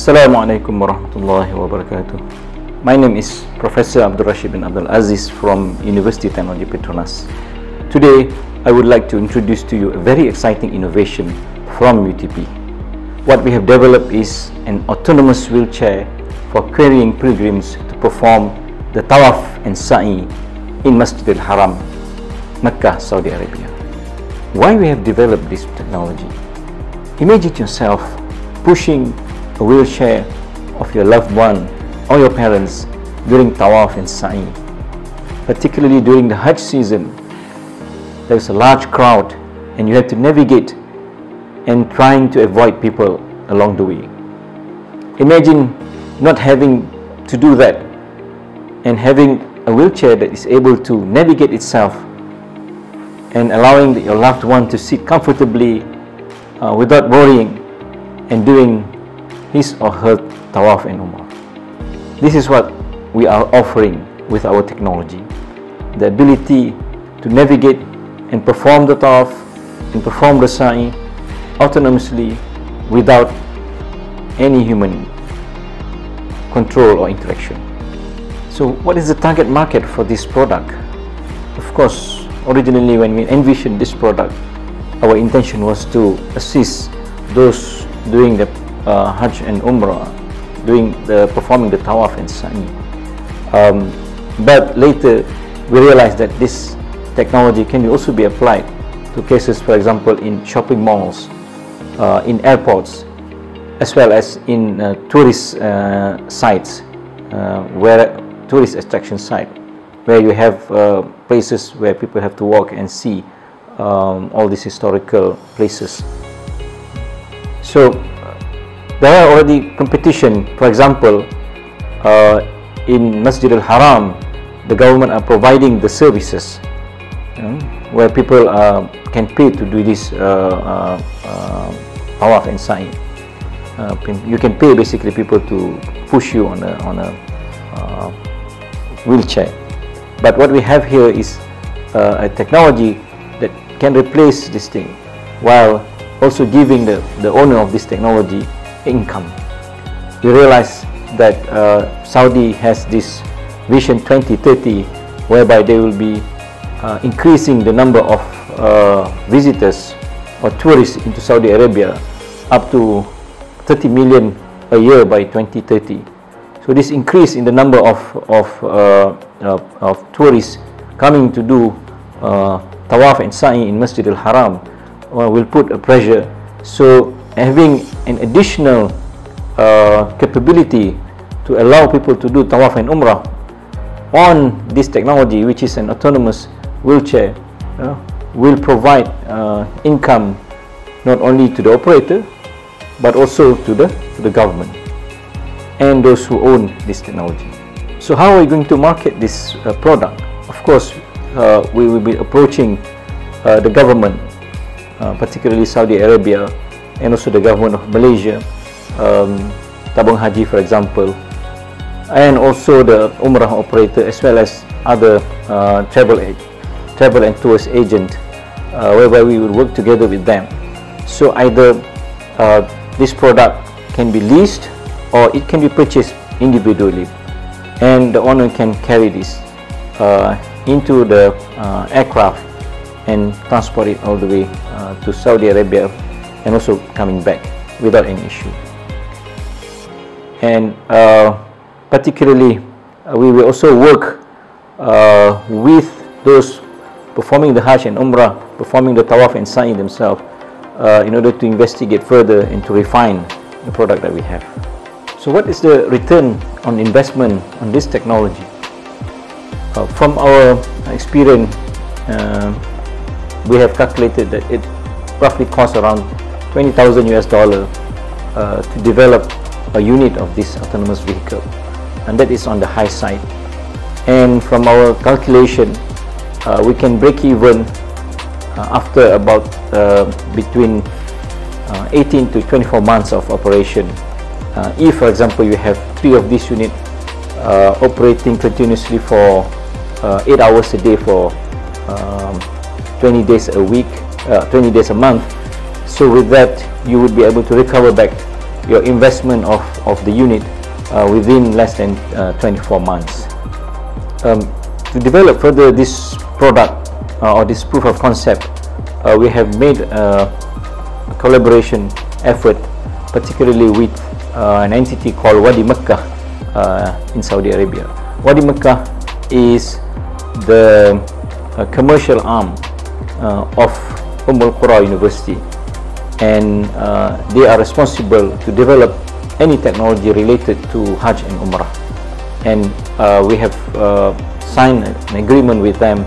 Assalamualaikum warahmatullahi wabarakatuh. My name is Professor Abdul Rashid bin Abdul Aziz from University Technology Petronas. Today, I would like to introduce to you a very exciting innovation from UTP. What we have developed is an autonomous wheelchair for carrying pilgrims to perform the Tawaf and Sa'i in Masjid al-Haram, Mecca, Saudi Arabia. Why we have developed this technology? Imagine yourself pushing a wheelchair of your loved one or your parents during Tawaf and Sa'i. Particularly during the Hajj season, there's a large crowd and you have to navigate and trying to avoid people along the way. Imagine not having to do that and having a wheelchair that is able to navigate itself and allowing your loved one to sit comfortably uh, without worrying and doing his or her tawaf and umrah. This is what we are offering with our technology the ability to navigate and perform the tawaf and perform the sa'i autonomously without any human control or interaction. So, what is the target market for this product? Of course, originally when we envisioned this product, our intention was to assist those doing the uh, Hajj and Umrah, doing the performing the Tawaf and Sa'i. Um, but later we realized that this technology can also be applied to cases, for example, in shopping malls, uh, in airports, as well as in uh, tourist uh, sites, uh, where tourist attraction site, where you have uh, places where people have to walk and see um, all these historical places. So there are already competition. For example, uh, in Masjid Al Haram, the government are providing the services you know, where people uh, can pay to do this uh, uh, tawaf and sa'i. Uh, you can pay basically people to push you on a on a uh, wheelchair. But what we have here is uh, a technology that can replace this thing, while also giving the, the owner of this technology income. We realize that uh, Saudi has this Vision 2030 whereby they will be uh, increasing the number of uh, visitors or tourists into Saudi Arabia up to 30 million a year by 2030. So this increase in the number of, of, uh, of, of tourists coming to do uh, tawaf and sa'i in Masjid al-Haram uh, will put a pressure. So having an additional uh, capability to allow people to do tawaf and umrah on this technology which is an autonomous wheelchair uh, will provide uh, income not only to the operator but also to the to the government and those who own this technology. So how are we going to market this uh, product? Of course, uh, we will be approaching uh, the government, uh, particularly Saudi Arabia, and also the government of Malaysia, um, Tabung Haji, for example, and also the Umrah operator, as well as other uh, travel travel and tourist agent, uh, whereby we will work together with them. So either this product can be leased or it can be purchased individually and the owner can carry this uh, into the uh, aircraft and transport it all the way uh, to Saudi Arabia and also coming back without any issue and particularly we will also work with those performing the Hajj and Umrah performing the Tawaf and Sa'i themselves uh, in order to investigate further and to refine the product that we have. So what is the return on investment on this technology? Uh, from our experience, uh, we have calculated that it roughly costs around 20,000 US dollar uh, to develop a unit of this autonomous vehicle and that is on the high side and from our calculation uh, we can break even uh, after about uh, between uh, 18 to 24 months of operation. Uh, if, for example, you have three of these units uh, operating continuously for 8 hours a day for um, 20 days a week, 20 days a month, so with that you would be able to recover back your investment of, of the unit uh, within less than uh, 24 months. Um, to develop further this product uh, or this proof of concept, uh, we have made a collaboration effort, particularly with uh, an entity called Wadi Makkah uh, in Saudi Arabia. Wadi Makkah is the commercial arm of Umm Al-Qura University and they are responsible to develop any technology related to Hajj and Umrah. And uh, we have uh, signed an agreement with them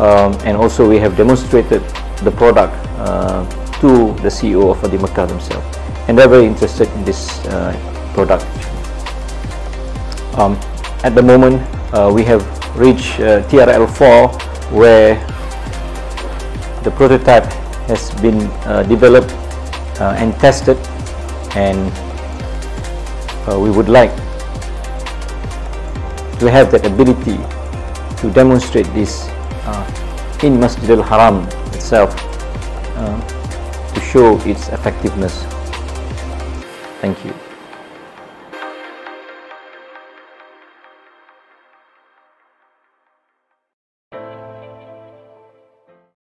um, and also we have demonstrated the product uh, to the CEO of Wadi Makkah themselves. And they're very interested in this uh, product. Um, at the moment uh, we have reached uh, TRL4 where the prototype has been developed and tested and uh, we would like to have that ability to demonstrate this uh, in Masjid al-Haram itself uh, to show its effectiveness. Thank you.